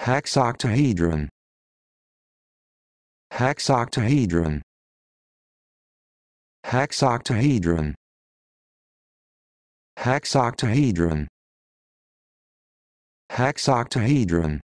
hexoctahedron hexoctahedron hexoctahedron hexoctahedron hexoctahedron